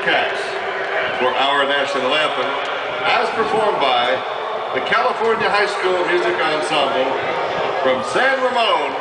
For our national anthem, as performed by the California High School Music Ensemble from San Ramon,